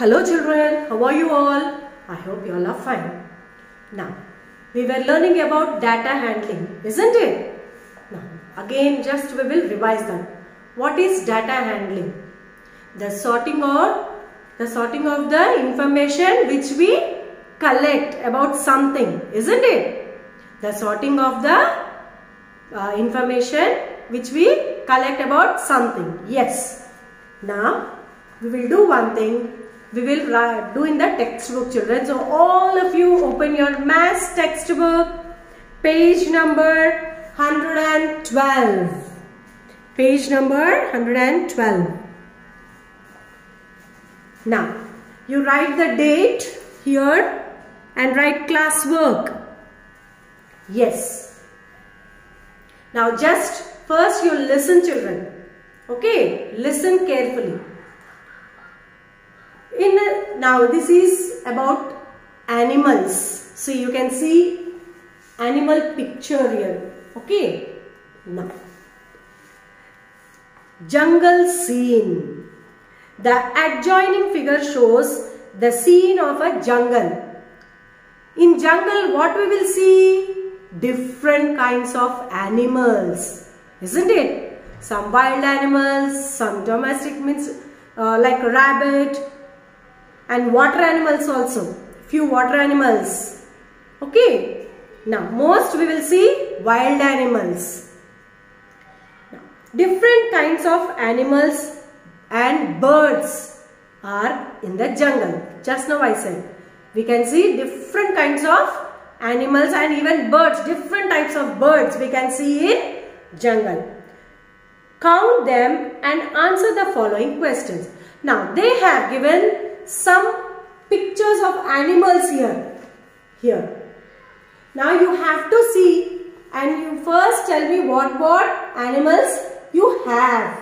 Hello children, how are you all? I hope you all are fine. Now, we were learning about data handling, isn't it? Now, again just we will revise that. What is data handling? The sorting or the sorting of the information which we collect about something, isn't it? The sorting of the uh, information which we collect about something. Yes. Now, we will do one thing we will uh, do in the textbook children. So all of you open your maths textbook page number 112. Page number 112. Now you write the date here and write class work. Yes. Now just first you listen children. Okay, listen carefully in now this is about animals. So you can see animal picture here okay? Now jungle scene. The adjoining figure shows the scene of a jungle. In jungle what we will see? Different kinds of animals isn't it? Some wild animals some domestic means uh, like rabbit and water animals also. Few water animals. Okay? Now most we will see wild animals. Now, different kinds of animals and birds are in the jungle. Just now I said. We can see different kinds of animals and even birds. Different types of birds we can see in jungle. Count them and answer the following questions. Now they have given some pictures of animals here. Here. Now you have to see and you first tell me what what animals you have.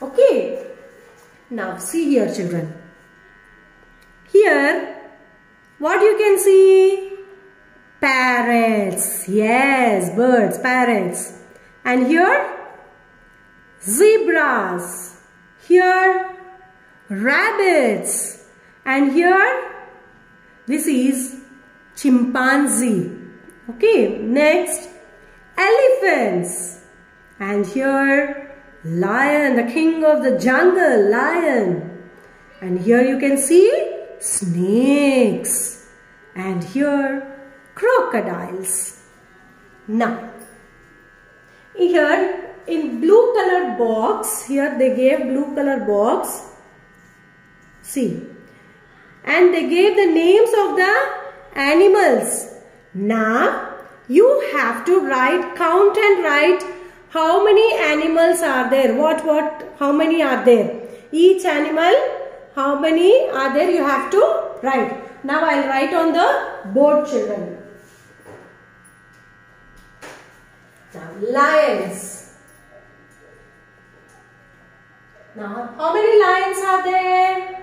Okay. Now see here children. Here what you can see? Parrots. Yes, birds, parrots. And here zebras. Rabbits. And here this is chimpanzee. Okay next elephants. And here lion the king of the jungle lion. And here you can see snakes. And here crocodiles. Now here in blue color box here they gave blue color box See. And they gave the names of the animals. Now, you have to write, count and write how many animals are there. What, what, how many are there. Each animal, how many are there you have to write. Now, I will write on the board children. Now, lions. Now, how many lions are there?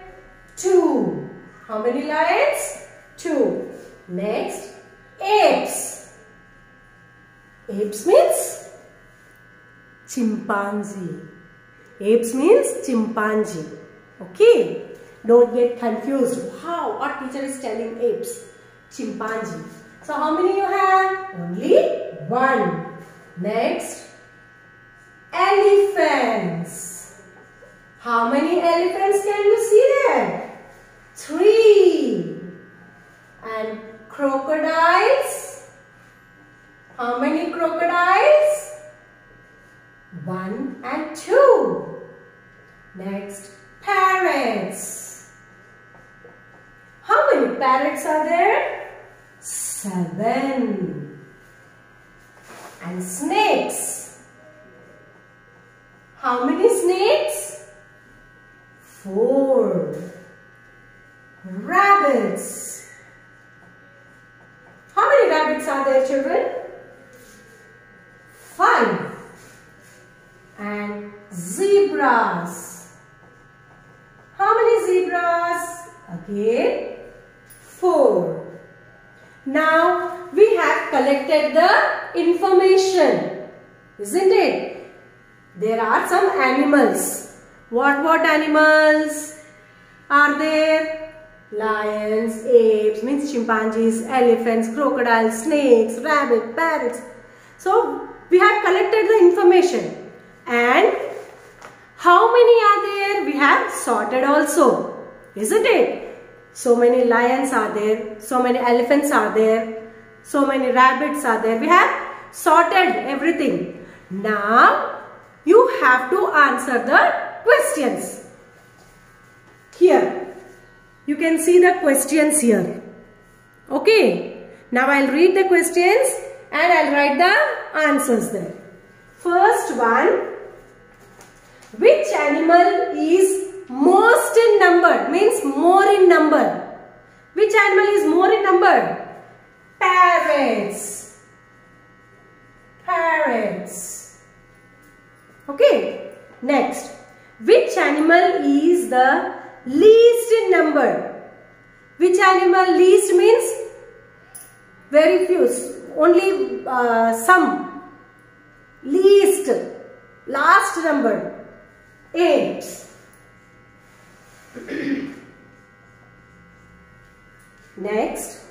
Two. How many lions? Two. Next, apes. Apes means chimpanzee. Apes means chimpanzee. Okay. Don't get confused. How? What teacher is telling apes? Chimpanzee. So how many you have? Only one. Next, elephants. How many elephants can you see there? Three. And crocodiles. How many crocodiles? One and two. Next, parrots. How many parrots are there? Seven. And snakes. How many snakes? Four rabbits. How many rabbits are there children? Five. And zebras. How many zebras? Again, four. Now, we have collected the information. Isn't it? There are some animals. What, what animals? are there? Lions, apes, means chimpanzees, elephants, crocodiles, snakes, rabbit, parrots. So we have collected the information and how many are there? We have sorted also, isn't it? So many lions are there, so many elephants are there, so many rabbits are there. We have sorted everything. Now you have to answer the questions. Here, you can see the questions here. Okay. Now I'll read the questions and I'll write the answers there. First one. Which animal is most in number? Means more in number. Which animal is more in number? Parrots. Parrots. Okay. Next. Which animal is the least in number. Which animal least means very few, only uh, some. Least, last number, apes. Next,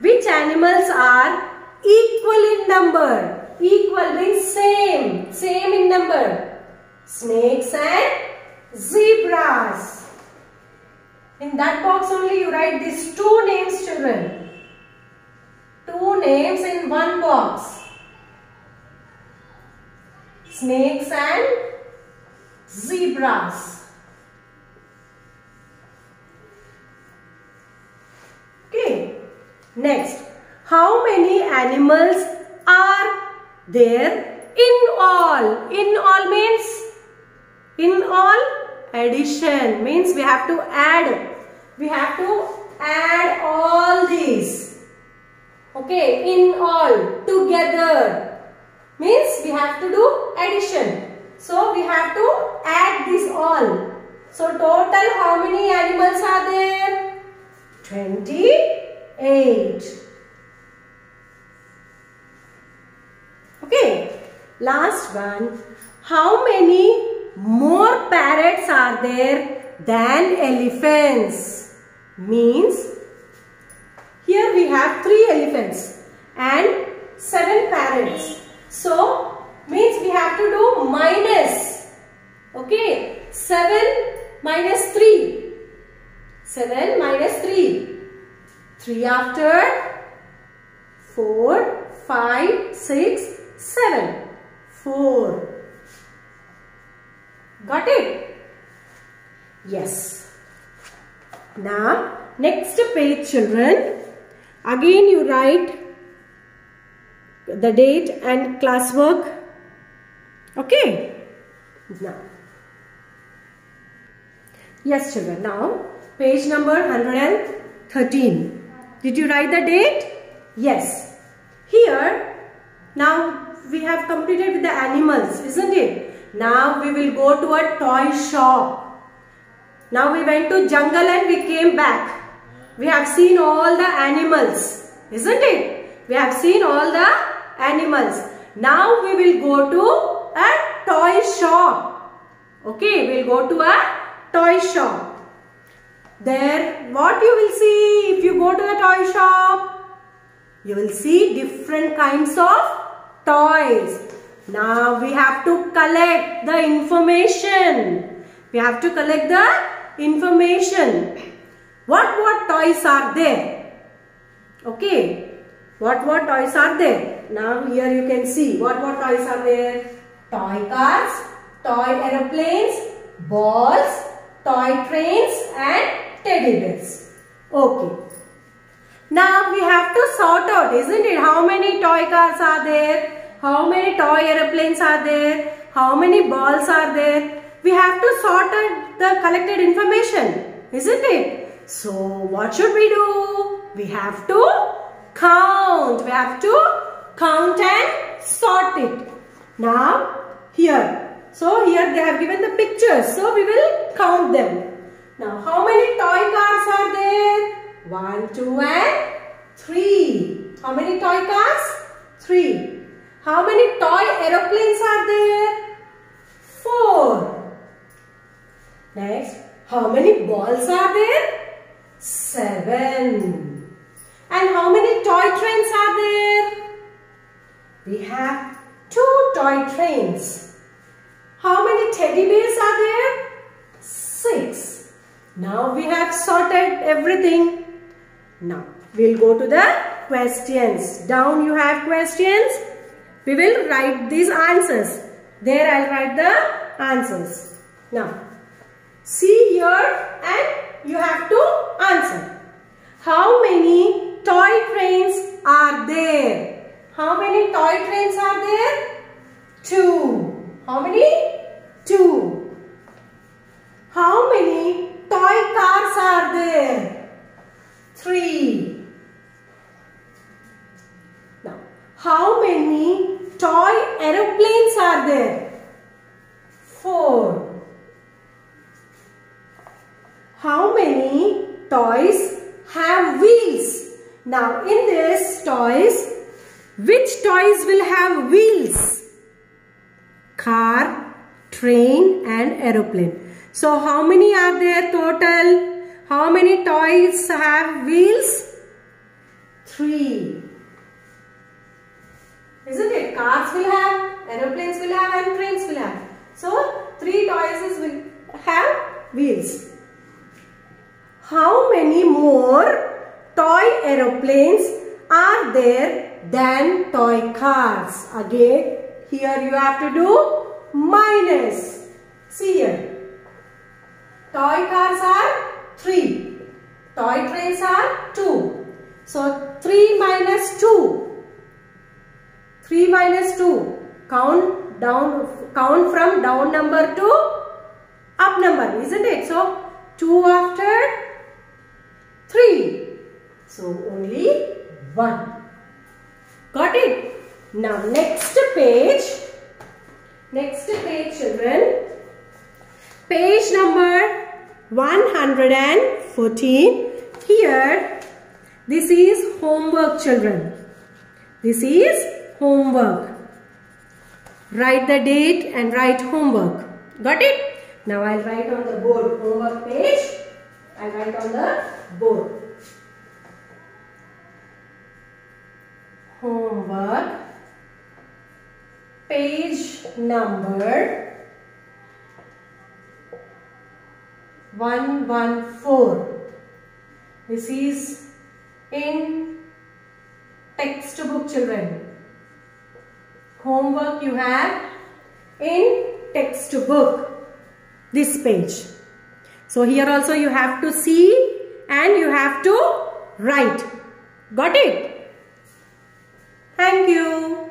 which animals are equal in number? Equal means same, same in number. Snakes and zebras. In that box only you write these two names children. Two names in one box. Snakes and zebras. Okay. Next. How many animals are there in all? In all means? In all addition means we have to add. We have to add all these. Okay in all together. Means we have to do addition. So we have to add this all. So total how many animals are there? 28 okay last one. How many more parrots are there than elephants. Means, here we have three elephants and seven parrots. So, means we have to do minus. Okay, 7 minus 3. 7 minus 3. 3 after 4, 5, 6, 7. 4. Got it? Yes. Now, next page children. Again you write the date and classwork. Okay? Now. Yes children. Now, page number 113. Did you write the date? Yes. Here, now we have completed with the animals, isn't it? Now we will go to a toy shop. Now we went to jungle and we came back. We have seen all the animals. Isn't it? We have seen all the animals. Now we will go to a toy shop. Okay, we'll go to a toy shop. There, what you will see if you go to the toy shop? You will see different kinds of toys. Now we have to collect the information. We have to collect the information. What what toys are there? Okay. What what toys are there? Now here you can see what what toys are there. Toy cars, toy aeroplanes, balls, toy trains and teddy bears. Okay. Now we have to sort out, isn't it? How many toy cars are there? How many toy aeroplanes are there, how many balls are there. We have to sort out the collected information, isn't it? So what should we do? We have to count. We have to count and sort it. Now here. So here they have given the pictures. So we will count them. Now how many toy cars are there? One, two and three. How many toy cars? Three. How many toy aeroplanes are there? Four. Next, How many balls are there? Seven. And how many toy trains are there? We have two toy trains. How many teddy bears are there? Six. Now we have sorted everything. Now we'll go to the questions. Down you have questions. We will write these answers. There I'll write the answers. Now see here and you have to answer. How many toy trains are there? How many toy trains are there? Two. How many? Which toys will have wheels? Car, train and aeroplane. So, how many are there total? How many toys have wheels? Three. Isn't it? Cars will have, aeroplanes will have and trains will have. So, three toys will have wheels. How many more toy aeroplanes are there than toy cars? Again, here you have to do minus. See here. Toy cars are 3. Toy trains are 2. So 3 minus 2. 3 minus 2. Count down count from down number to up number, isn't it? So 2 after 3. So only 1. Got it? Now next page. Next page children. Page number 114. Here this is homework children. This is homework. Write the date and write homework. Got it? Now I'll write on the board homework page. I'll write on the board. Homework page number 114. This is in textbook children. Homework you have in textbook. This page. So here also you have to see and you have to write. Got it? Thank you.